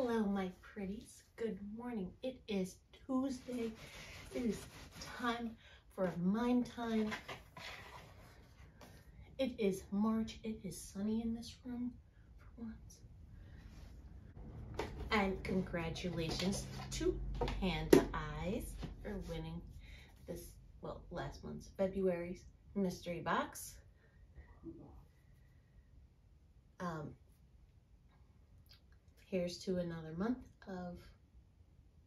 Hello, my pretties. Good morning. It is Tuesday. It is time for mime time. It is March. It is sunny in this room for once. And congratulations to Panda Eyes for winning this, well, last month's February's mystery box. Um, here's to another month of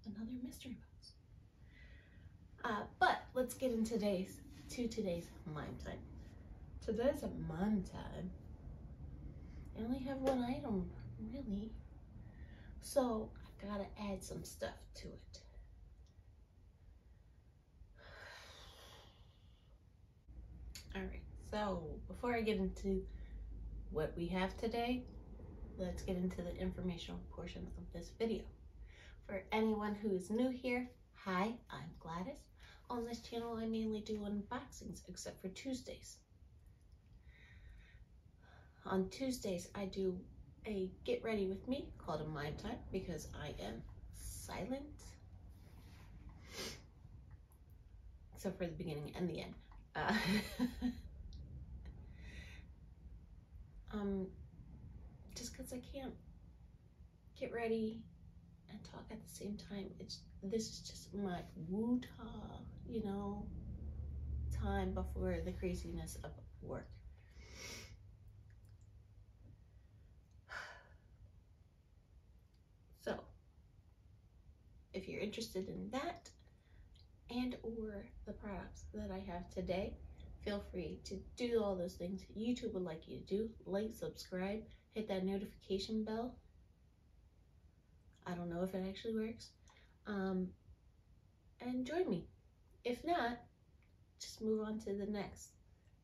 another mystery box. Uh, but let's get into today's to today's mime time. Today's a mime time. I only have one item, really. So I gotta add some stuff to it. All right, so before I get into what we have today, let's get into the informational portion of this video. For anyone who is new here, hi, I'm Gladys. On this channel, I mainly do unboxings, except for Tuesdays. On Tuesdays, I do a get ready with me called a mime time because I am silent. Except for the beginning and the end. Uh, um, just because I can't get ready and talk at the same time. It's this is just my woo-ta, you know, time before the craziness of work. So, if you're interested in that and or the products that I have today, feel free to do all those things YouTube would like you to do. Like, subscribe, hit that notification bell. I don't know if it actually works. Um, and join me. If not, just move on to the next.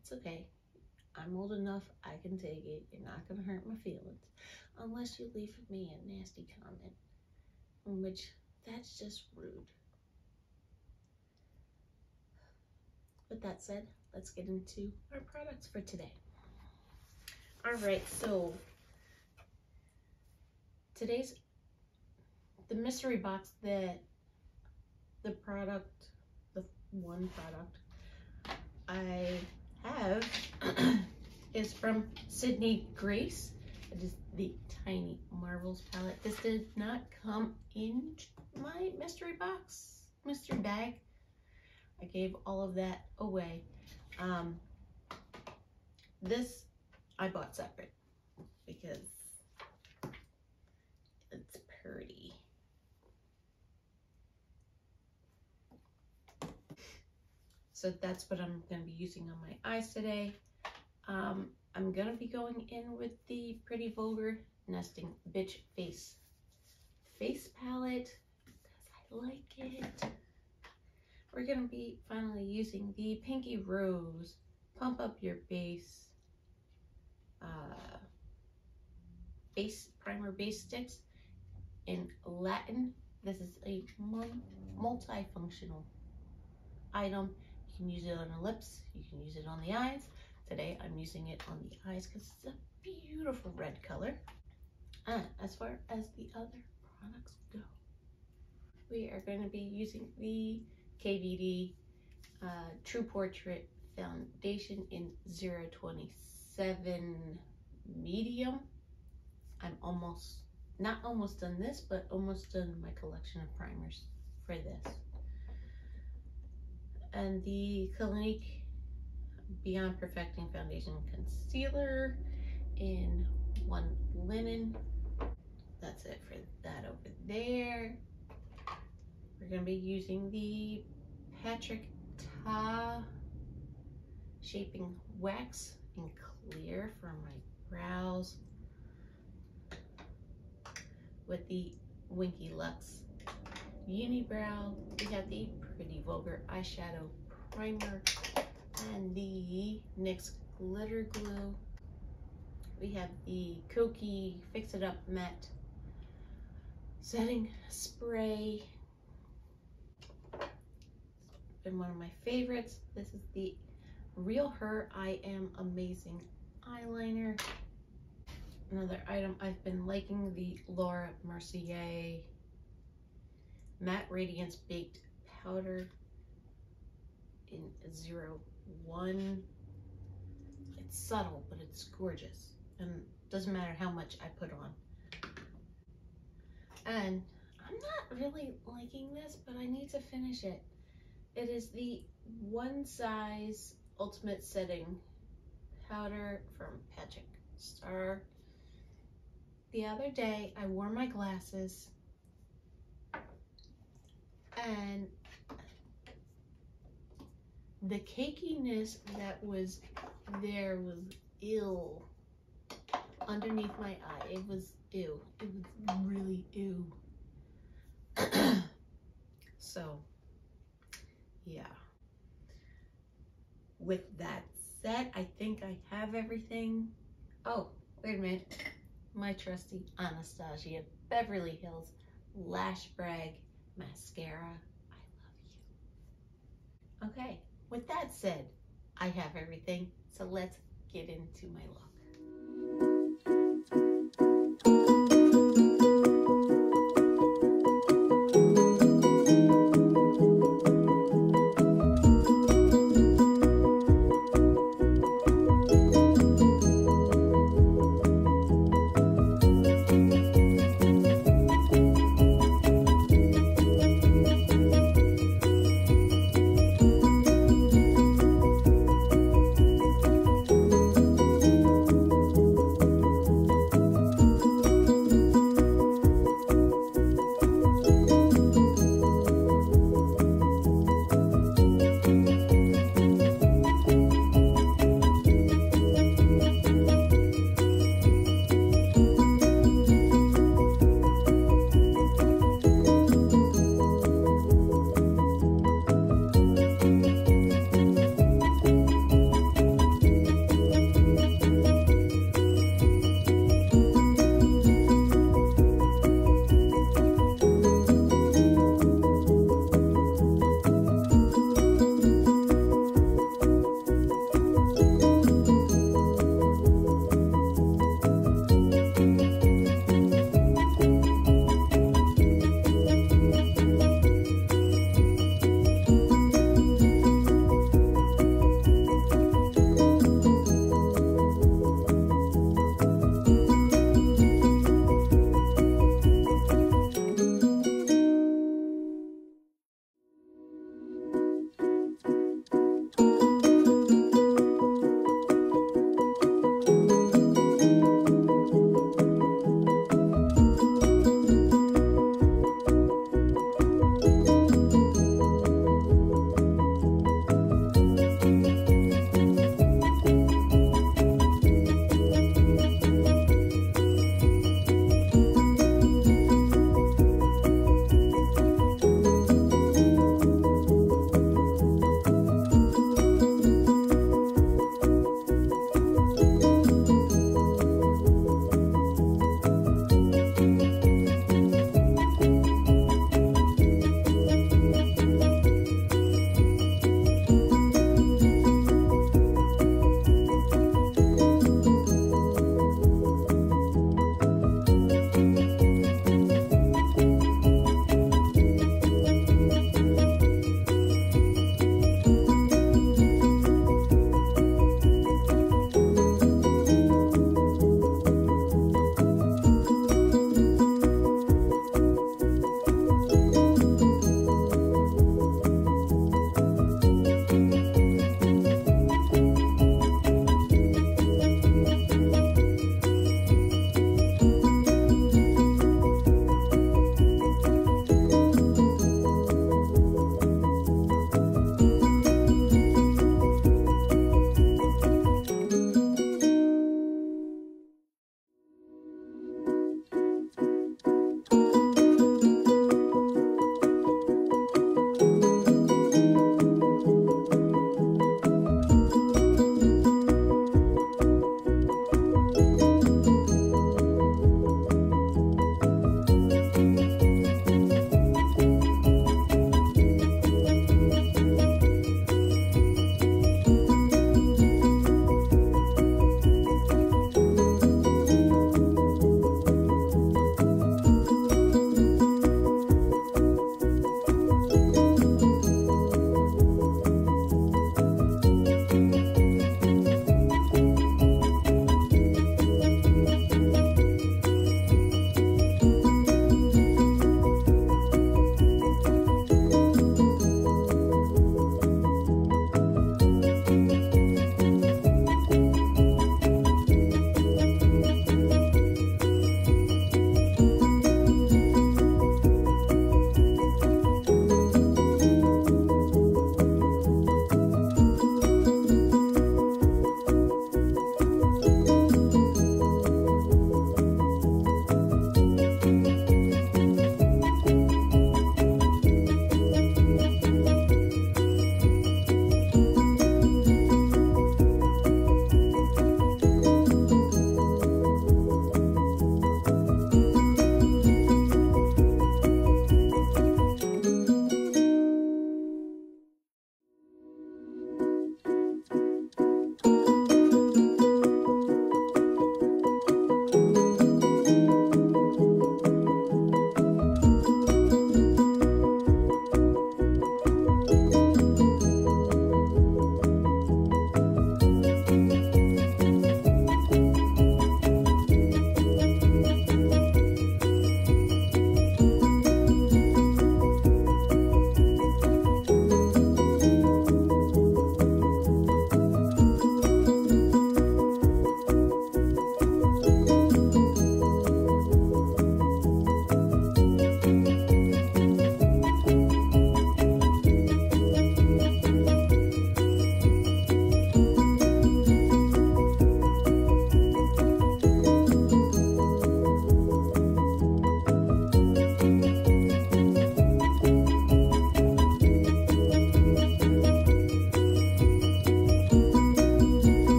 It's okay. I'm old enough, I can take it. You're not going to hurt my feelings. Unless you leave me a nasty comment, in which that's just rude. With that said, let's get into our products for today. All right, so today's the mystery box that the product, the one product I have is from Sydney Grace. It is the Tiny Marvels palette. This did not come in my mystery box, mystery bag. I gave all of that away. Um, this I bought separate because it's pretty. So that's what I'm going to be using on my eyes today. Um, I'm going to be going in with the Pretty Vulgar Nesting Bitch Face face palette because I like it. We're going to be finally using the Pinky Rose Pump Up Your Base uh, base primer base sticks in Latin. This is a multi-functional item. You can use it on the lips, you can use it on the eyes. Today I'm using it on the eyes because it's a beautiful red color. And as far as the other products go, we are going to be using the KVD uh, True Portrait Foundation in 027 medium. I'm almost, not almost done this, but almost done my collection of primers for this. And the Clinique Beyond Perfecting Foundation Concealer in one linen. That's it for that over there. We're going to be using the Patrick Ta Shaping Wax in clear for my brows with the Winky Lux Unibrow. We have the Pretty Vulgar Eyeshadow Primer and the NYX Glitter Glue. We have the Kokie Fix It Up Matte Setting Spray. It's Been one of my favorites. This is the Real Her I Am Amazing eyeliner. Another item. I've been liking the Laura Mercier Matte Radiance Baked Powder in zero one. It's subtle, but it's gorgeous. And doesn't matter how much I put on. And I'm not really liking this, but I need to finish it. It is the One Size Ultimate Setting Powder from Patrick Starrr. The other day, I wore my glasses and the cakiness that was there was ill underneath my eye. It was ew. It was really ew. so, yeah. With that said, I think I have everything. Oh, wait a minute. My trusty Anastasia Beverly Hills Lash Brag Mascara. I love you. Okay, with that said, I have everything. So let's get into my look.